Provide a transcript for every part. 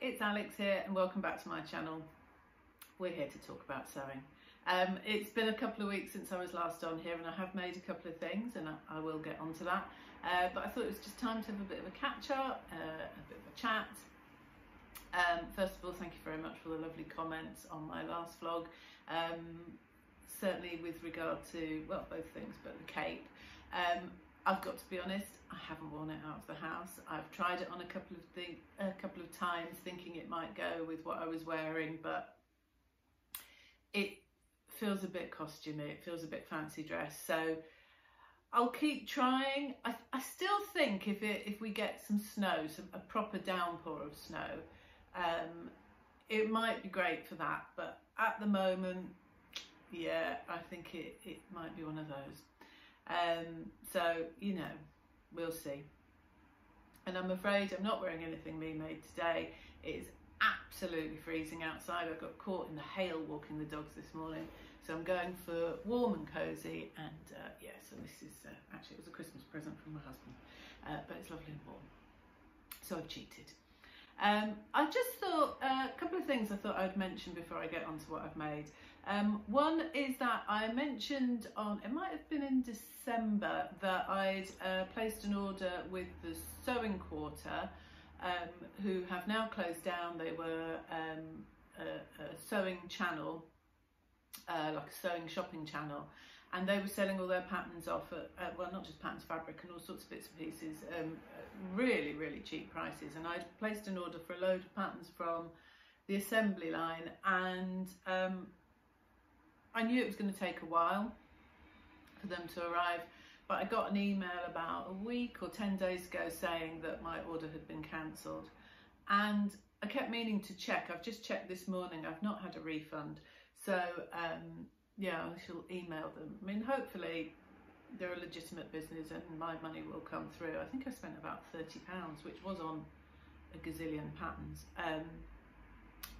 It's Alex here and welcome back to my channel. We're here to talk about sewing. Um, it's been a couple of weeks since I was last on here and I have made a couple of things and I, I will get onto that. Uh, but I thought it was just time to have a bit of a catch up, uh, a bit of a chat. Um, first of all, thank you very much for the lovely comments on my last vlog. Um, certainly with regard to, well, both things, but the cape. Um, I've got to be honest, I haven't worn it out of the house. I've tried it on a couple of thing, a couple of times, thinking it might go with what I was wearing, but it feels a bit costumey. It feels a bit fancy dress. So I'll keep trying. I, I still think if it if we get some snow, some a proper downpour of snow, um, it might be great for that. But at the moment, yeah, I think it, it might be one of those. Um, so, you know, we'll see. And I'm afraid I'm not wearing anything me made today. It's absolutely freezing outside. I got caught in the hail walking the dogs this morning. So I'm going for warm and cosy. And uh, yeah, so this is uh, actually, it was a Christmas present from my husband, uh, but it's lovely and warm. So I've cheated. Um, I just thought uh, a couple of things I thought I'd mention before I get on to what I've made. Um, one is that I mentioned on, it might have been in December, that I'd uh, placed an order with the Sewing Quarter, um, who have now closed down. They were um, a, a, sewing channel, uh, like a sewing shopping channel, and they were selling all their patterns off at, well not just patterns fabric and all sorts of bits and pieces um, really really cheap prices and I'd placed an order for a load of patterns from the assembly line and um, I knew it was going to take a while for them to arrive but I got an email about a week or 10 days ago saying that my order had been cancelled and I kept meaning to check I've just checked this morning I've not had a refund so um, yeah, I shall email them. I mean, hopefully they're a legitimate business and my money will come through. I think I spent about £30, which was on a gazillion patterns. Um,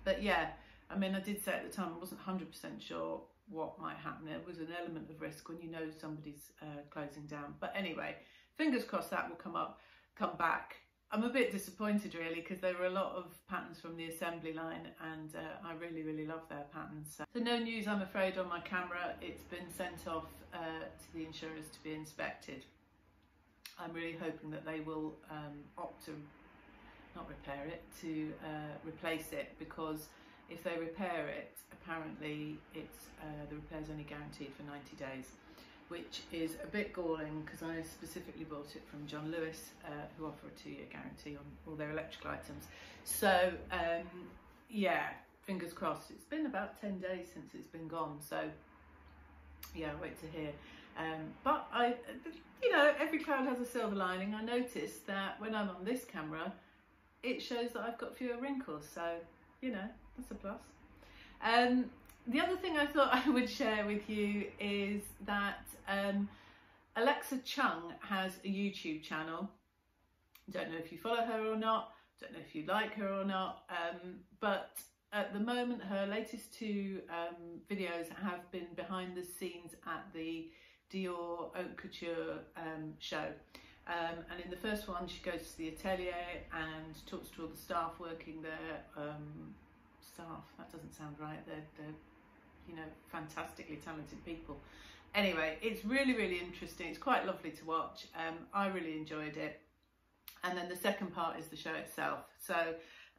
but yeah, I mean, I did say at the time I wasn't 100% sure what might happen. There was an element of risk when you know somebody's uh, closing down. But anyway, fingers crossed that will come up, come back I'm a bit disappointed really because there were a lot of patterns from the assembly line and uh, I really really love their patterns. So no news I'm afraid on my camera, it's been sent off uh, to the insurers to be inspected. I'm really hoping that they will um, opt to not repair it, to uh, replace it because if they repair it apparently it's uh, the repair's only guaranteed for 90 days which is a bit galling because I specifically bought it from John Lewis, uh, who offer a two-year guarantee on all their electrical items. So um, yeah, fingers crossed. It's been about 10 days since it's been gone, so yeah, wait to hear. Um, but I, you know, every cloud has a silver lining. I noticed that when I'm on this camera, it shows that I've got fewer wrinkles, so you know, that's a plus. Um, the other thing I thought I would share with you is that um, Alexa Chung has a YouTube channel. Don't know if you follow her or not, don't know if you like her or not, um, but at the moment her latest two um, videos have been behind the scenes at the Dior Haute Couture um, show. Um, and in the first one she goes to the atelier and talks to all the staff working there. Staff, that doesn't sound right, they're, they're you know, fantastically talented people. Anyway, it's really, really interesting. It's quite lovely to watch. Um, I really enjoyed it. And then the second part is the show itself. So,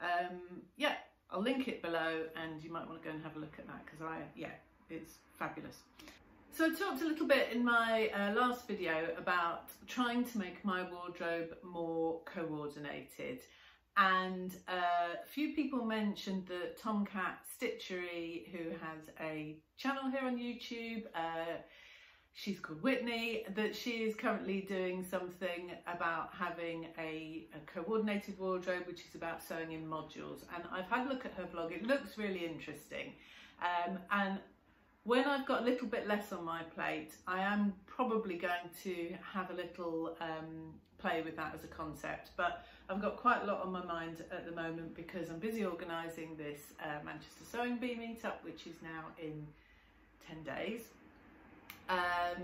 um, yeah, I'll link it below and you might want to go and have a look at that because I, yeah, it's fabulous. So I talked a little bit in my uh, last video about trying to make my wardrobe more coordinated and uh, a few people mentioned that Tom Kat Stitchery, who has a channel here on YouTube, uh, she's called Whitney, that she is currently doing something about having a, a, coordinated wardrobe, which is about sewing in modules. And I've had a look at her blog, it looks really interesting. Um, and when I've got a little bit less on my plate, I am probably going to have a little um, play with that as a concept. But I've got quite a lot on my mind at the moment because I'm busy organising this uh, Manchester Sewing Bee meetup, which is now in 10 days, um,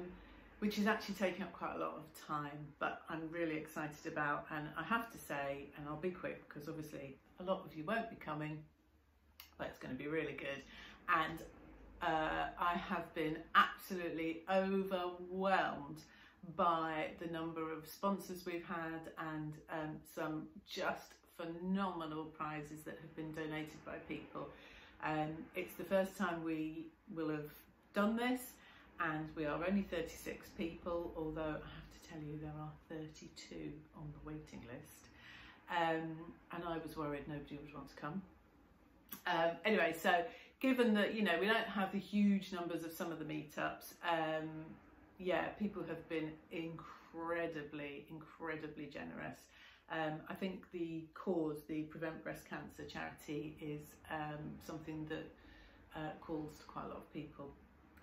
which is actually taking up quite a lot of time, but I'm really excited about. And I have to say, and I'll be quick because obviously a lot of you won't be coming, but it's going to be really good. And uh, I have been absolutely overwhelmed by the number of sponsors we've had and um, some just phenomenal prizes that have been donated by people. Um, it's the first time we will have done this and we are only 36 people, although I have to tell you there are 32 on the waiting list. Um, and I was worried nobody would want to come. Um, anyway, so given that, you know, we don't have the huge numbers of some of the meetups, um, yeah, people have been incredibly, incredibly generous. Um, I think the cause, the Prevent Breast Cancer charity, is um, something that uh, calls to quite a lot of people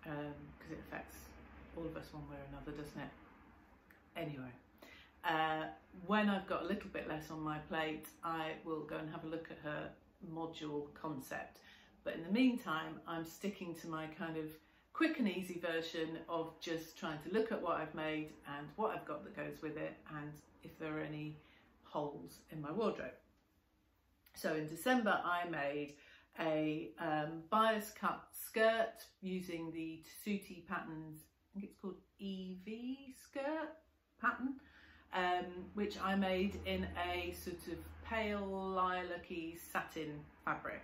because um, it affects all of us one way or another, doesn't it? Anyway, uh, when I've got a little bit less on my plate, I will go and have a look at her module concept. But in the meantime, I'm sticking to my kind of quick and easy version of just trying to look at what I've made and what I've got that goes with it and if there are any holes in my wardrobe. So in December I made a um, bias cut skirt using the Tessuti patterns, I think it's called Evie skirt pattern, um, which I made in a sort of pale lilac-y satin fabric.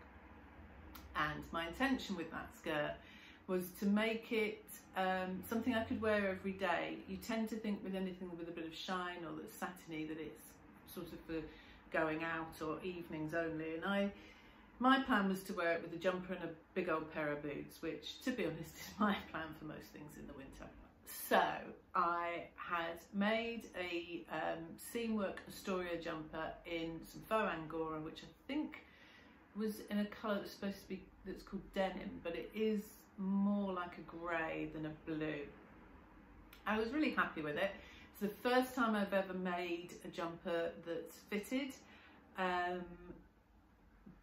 And my intention with that skirt was to make it um, something I could wear every day. You tend to think with anything with a bit of shine or that's satiny that it's sort of for going out or evenings only. And I, my plan was to wear it with a jumper and a big old pair of boots, which to be honest is my plan for most things in the winter. So I had made a um, seamwork Astoria jumper in some faux angora, which I think was in a colour that's supposed to be, that's called denim, but it is more like a grey than a blue. I was really happy with it. It's the first time I've ever made a jumper that's fitted, um,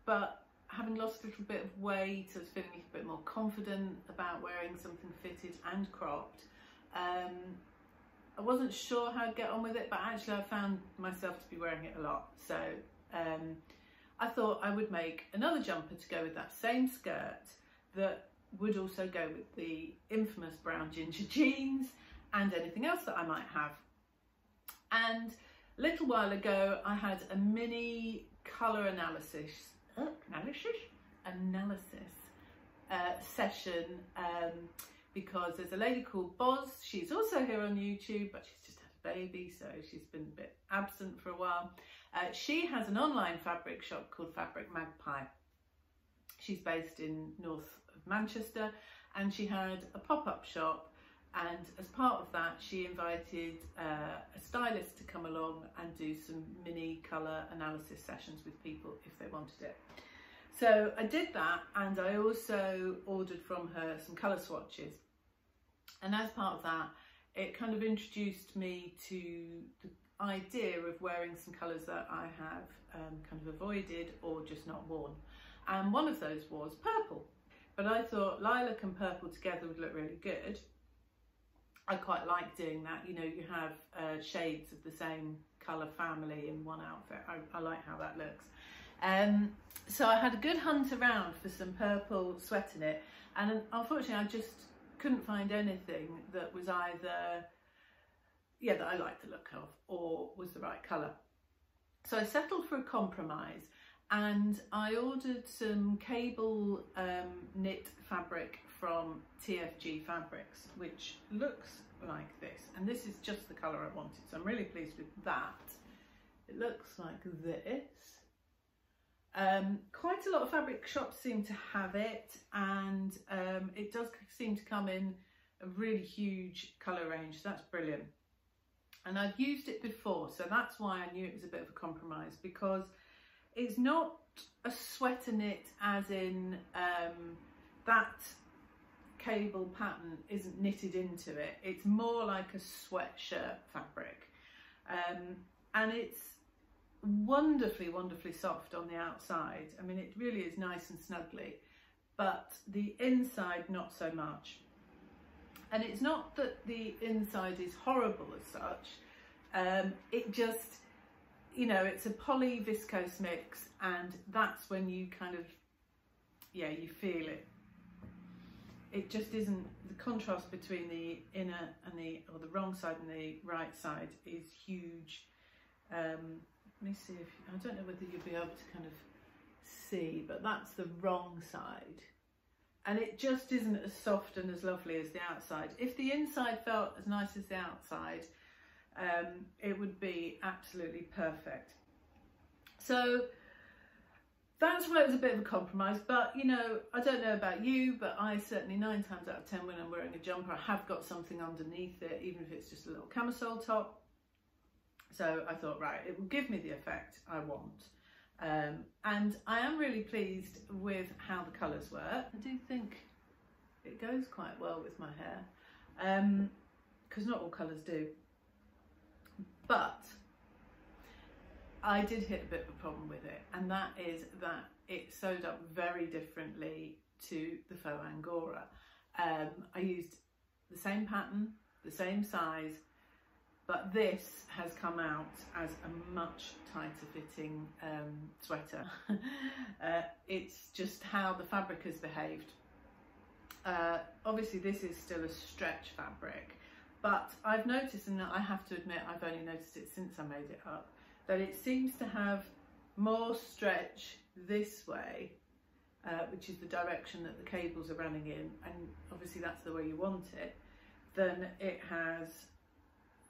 but having lost a little bit of weight, I was feeling a bit more confident about wearing something fitted and cropped. Um, I wasn't sure how I'd get on with it, but actually I found myself to be wearing it a lot. So um, I thought I would make another jumper to go with that same skirt that would also go with the infamous brown ginger jeans and anything else that I might have. And a little while ago, I had a mini colour analysis, analysis, analysis uh, session um, because there's a lady called Boz. She's also here on YouTube, but she's just had a baby, so she's been a bit absent for a while. Uh, she has an online fabric shop called Fabric Magpie. She's based in north Manchester and she had a pop-up shop. And as part of that she invited uh, a stylist to come along and do some mini colour analysis sessions with people if they wanted it. So I did that and I also ordered from her some colour swatches. And as part of that it kind of introduced me to the idea of wearing some colours that I have um, kind of avoided or just not worn. And one of those was purple but I thought lilac and purple together would look really good I quite like doing that. You know, you have uh, shades of the same colour family in one outfit. I, I like how that looks. Um, so I had a good hunt around for some purple sweater knit. And unfortunately, I just couldn't find anything that was either, yeah, that I liked the look of or was the right colour. So I settled for a compromise and I ordered some cable um, knit fabric from TFG Fabrics, which looks like this. And this is just the colour I wanted, so I'm really pleased with that. It looks like this. Um, quite a lot of fabric shops seem to have it, and um, it does seem to come in a really huge colour range, so that's brilliant. And I've used it before, so that's why I knew it was a bit of a compromise, because it's not a sweater knit as in um, that cable pattern isn't knitted into it. It's more like a sweatshirt fabric. Um, and it's wonderfully, wonderfully soft on the outside. I mean, it really is nice and snuggly, but the inside, not so much. And it's not that the inside is horrible as such. Um, it just, you know, it's a poly viscose mix and that's when you kind of, yeah, you feel it. It just isn't, the contrast between the inner and the, or the wrong side and the right side is huge. Um, let me see if, I don't know whether you'll be able to kind of see, but that's the wrong side. And it just isn't as soft and as lovely as the outside. If the inside felt as nice as the outside, um, it would be absolutely perfect. So that's why it was a bit of a compromise. But you know, I don't know about you, but I certainly nine times out of ten when I'm wearing a jumper, I have got something underneath it, even if it's just a little camisole top. So I thought, right, it will give me the effect I want. Um, and I am really pleased with how the colours work. I do think it goes quite well with my hair because um, not all colours do. But I did hit a bit of a problem with it, and that is that it sewed up very differently to the faux Angora. Um, I used the same pattern, the same size, but this has come out as a much tighter fitting um, sweater. uh, it's just how the fabric has behaved. Uh, obviously this is still a stretch fabric, but I've noticed, and I have to admit I've only noticed it since I made it up, that it seems to have more stretch this way, uh, which is the direction that the cables are running in, and obviously that's the way you want it, than it has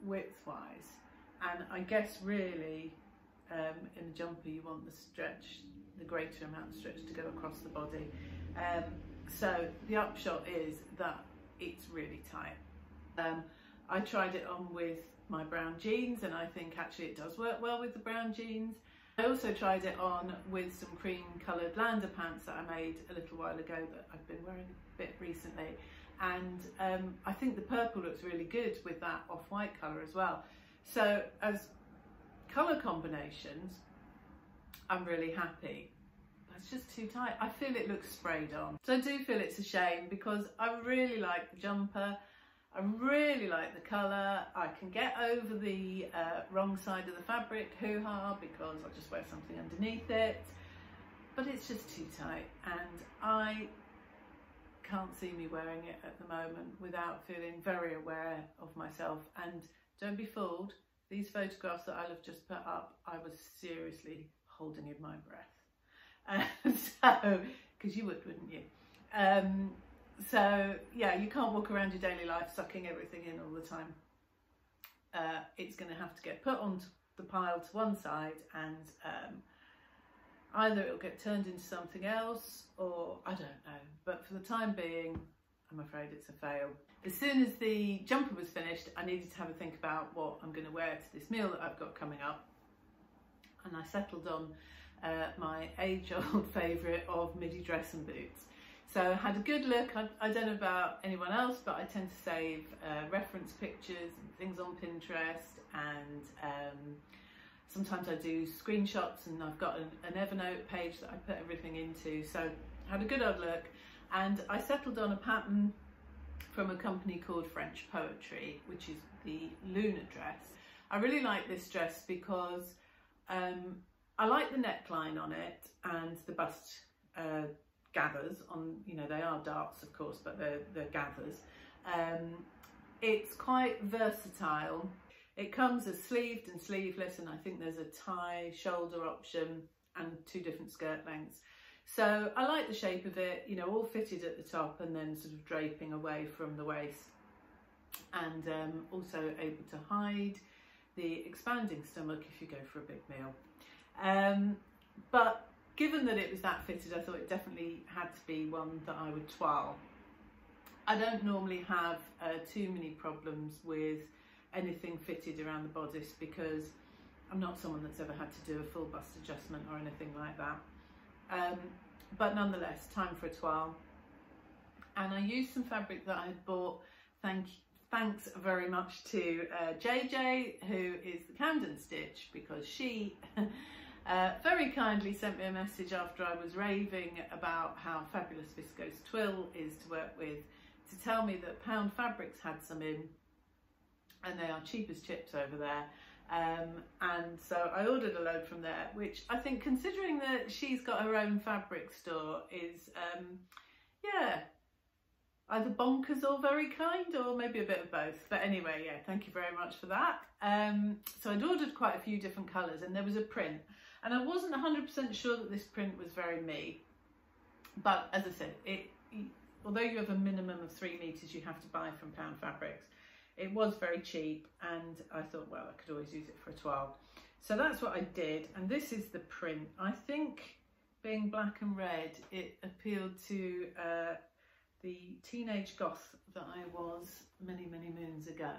width-wise. And I guess really um, in a jumper you want the stretch, the greater amount of stretch to go across the body. Um, so the upshot is that it's really tight. Um, I tried it on with my brown jeans and I think actually it does work well with the brown jeans. I also tried it on with some cream coloured Lander pants that I made a little while ago that I've been wearing a bit recently and um, I think the purple looks really good with that off-white colour as well. So as colour combinations, I'm really happy. It's just too tight. I feel it looks sprayed on. So I do feel it's a shame because I really like the jumper. I really like the colour. I can get over the uh, wrong side of the fabric, hoo-ha, because I'll just wear something underneath it. But it's just too tight and I can't see me wearing it at the moment without feeling very aware of myself. And don't be fooled, these photographs that I'll have just put up, I was seriously holding in my breath. So, because you would, wouldn't you? Um, so yeah, you can't walk around your daily life sucking everything in all the time. Uh, it's going to have to get put onto the pile to one side and um, either it'll get turned into something else or I don't know. But for the time being, I'm afraid it's a fail. As soon as the jumper was finished, I needed to have a think about what I'm going to wear to this meal that I've got coming up. And I settled on uh, my age-old favourite of midi dress and boots. So I had a good look. I, I, don't know about anyone else, but I tend to save uh, reference pictures and things on Pinterest and um, sometimes I do screenshots and I've got an, an, Evernote page that I put everything into. So I had a good old look and I settled on a pattern from a company called French Poetry, which is the Luna dress. I really like this dress because um, I like the neckline on it and the bust uh, gathers on, you know, they are darts of course, but they're, they're gathers. Um, it's quite versatile. It comes as sleeved and sleeveless and I think there's a tie shoulder option and two different skirt lengths. So I like the shape of it, you know, all fitted at the top and then sort of draping away from the waist and um, also able to hide the expanding stomach if you go for a big meal. Um, but given that it was that fitted, I thought it definitely had to be one that I would toile. I don't normally have uh, too many problems with anything fitted around the bodice because I'm not someone that's ever had to do a full bust adjustment or anything like that. Um, but nonetheless, time for a toile. And I used some fabric that I had bought. Thank thanks very much to uh, JJ, who is the Camden Stitch, because she uh, very kindly sent me a message after I was raving about how fabulous viscose twill is to work with to tell me that Pound Fabrics had some in and they are cheap as chips over there Um, and so I ordered a load from there, which I think, considering that she's got her own fabric store, is um, yeah, either bonkers or very kind, or maybe a bit of both. But anyway, yeah, thank you very much for that. Um, so I'd ordered quite a few different colours, and there was a print, and I wasn't 100% sure that this print was very me. But as I said, it although you have a minimum of three meters, you have to buy from Pound Fabrics. It was very cheap and I thought, well, I could always use it for a toile. So that's what I did. And this is the print. I think being black and red, it appealed to uh, the teenage goth that I was many, many moons ago.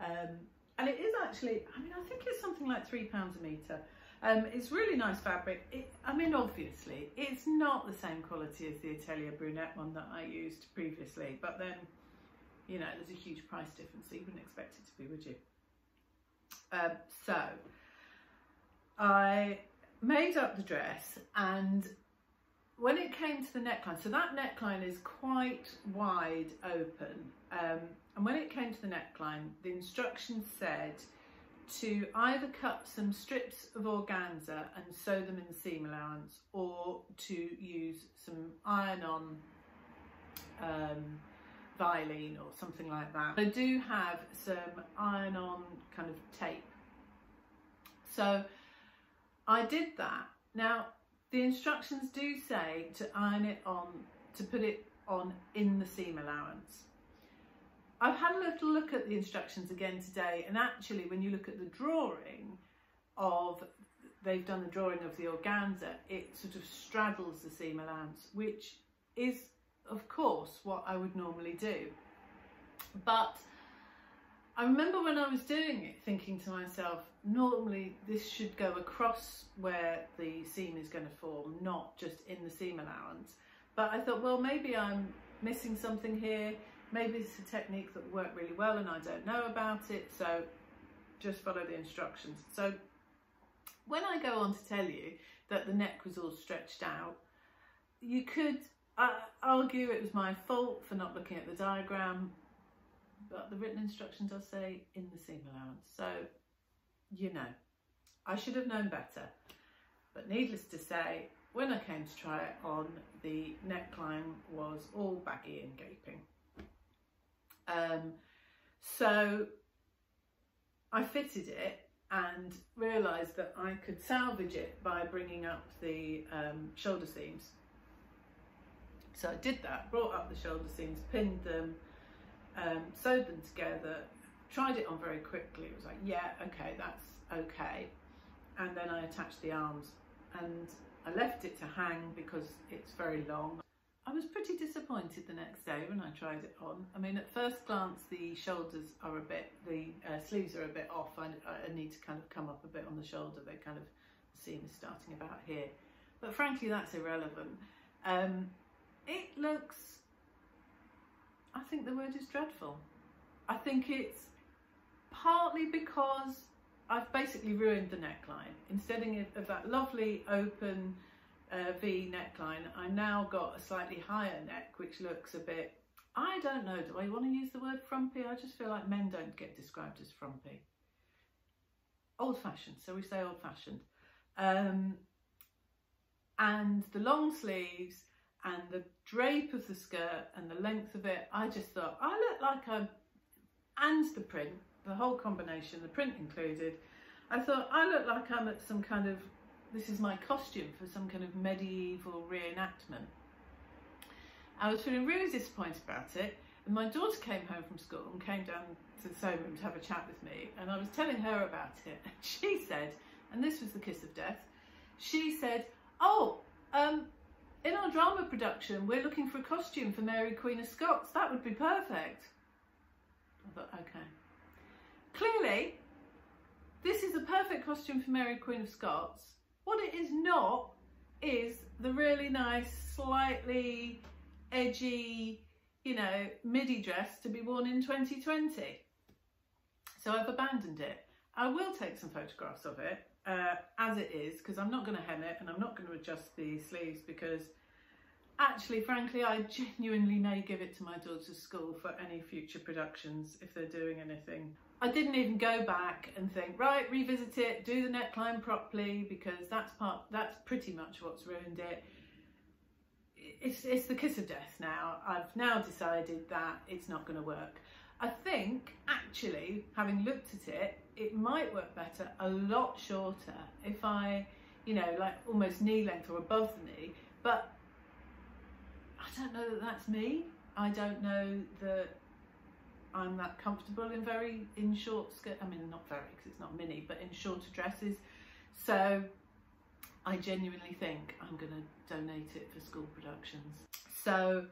Um, and it is actually, I mean, I think it's something like three pounds a metre. Um, it's really nice fabric. It, I mean, obviously, it's not the same quality as the Atelier Brunette one that I used previously, but then you know, there's a huge price difference, so you wouldn't expect it to be, would you? Um, so I made up the dress and when it came to the neckline, so that neckline is quite wide open. Um, and when it came to the neckline, the instructions said to either cut some strips of organza and sew them in the seam allowance or to use some iron-on um, Vilene or something like that. I do have some iron-on kind of tape. So I did that. Now, the instructions do say to iron it on, to put it on in the seam allowance. I've had a little look at the instructions again today and actually when you look at the drawing of, they've done the drawing of the organza, it sort of straddles the seam allowance, which is of course, what I would normally do. But I remember when I was doing it thinking to myself, normally this should go across where the seam is going to form, not just in the seam allowance. But I thought, well, maybe I'm missing something here. Maybe it's a technique that worked really well and I don't know about it. So just follow the instructions. So when I go on to tell you that the neck was all stretched out, you could I argue it was my fault for not looking at the diagram, but the written instructions does say in the seam allowance. So, you know, I should have known better. But needless to say, when I came to try it on, the neckline was all baggy and gaping. Um, so I fitted it and realised that I could salvage it by bringing up the um, shoulder seams so I did that, brought up the shoulder seams, pinned them, um, sewed them together, tried it on very quickly. It was like, yeah, okay, that's okay. And then I attached the arms and I left it to hang because it's very long. I was pretty disappointed the next day when I tried it on. I mean, at first glance, the shoulders are a bit, the uh, sleeves are a bit off. I, I, need to kind of come up a bit on the shoulder. They kind of, seam is starting about here. But frankly, that's irrelevant. Um, it looks, I think the word is dreadful. I think it's partly because I've basically ruined the neckline. Instead of that lovely open uh, V neckline, I now got a slightly higher neck, which looks a bit, I don't know, do I want to use the word frumpy? I just feel like men don't get described as frumpy. Old fashioned, so we say old fashioned. Um, and the long sleeves and the drape of the skirt and the length of it, I just thought, I look like I'm, and the print, the whole combination, the print included, I thought, I look like I'm at some kind of, this is my costume for some kind of medieval reenactment. I was feeling really disappointed about it. And my daughter came home from school and came down to the sewing room to have a chat with me. And I was telling her about it. And she said, and this was the kiss of death, she said, oh, um, in our drama production, we're looking for a costume for Mary Queen of Scots. That would be perfect. I thought, okay. Clearly, this is the perfect costume for Mary Queen of Scots. What it is not is the really nice, slightly edgy, you know, midi dress to be worn in 2020. So I've abandoned it. I will take some photographs of it uh, as it is because I'm not going to hem it and I'm not going to adjust the sleeves because actually, frankly, I genuinely may give it to my daughter's school for any future productions if they're doing anything. I didn't even go back and think, right, revisit it, do the neckline properly, because that's part, that's pretty much what's ruined it. It's, it's the kiss of death now. I've now decided that it's not going to work. I think, actually, having looked at it, it might work better a lot shorter if I, you know, like almost knee length or above the knee, but I don't know that that's me. I don't know that I'm that comfortable in very in short skirt. I mean, not very because it's not mini, but in shorter dresses. So I genuinely think I'm going to donate it for school productions. So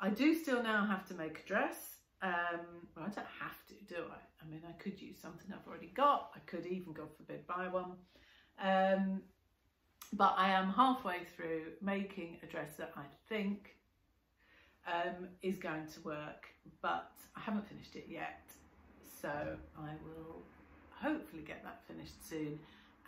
I do still now have to make a dress. Um, well, I don't have to, do I? I mean, I could use something I've already got. I could even, God forbid, buy one. Um, but I am halfway through making a dress that I think um, is going to work, but I haven't finished it yet. So I will hopefully get that finished soon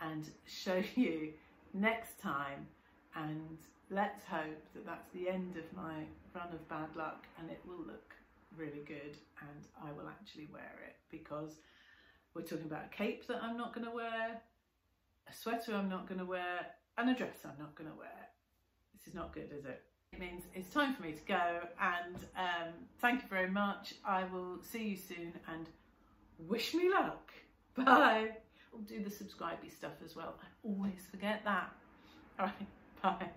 and show you next time. And let's hope that that's the end of my run of bad luck and it will look really good and I will actually wear it because we're talking about a cape that I'm not going to wear, a sweater I'm not going to wear, and a dress I'm not going to wear. This is not good, is it? It means it's time for me to go and um, thank you very much. I will see you soon and wish me luck. Bye. I'll do the subscribey stuff as well. I always forget that. All right, bye.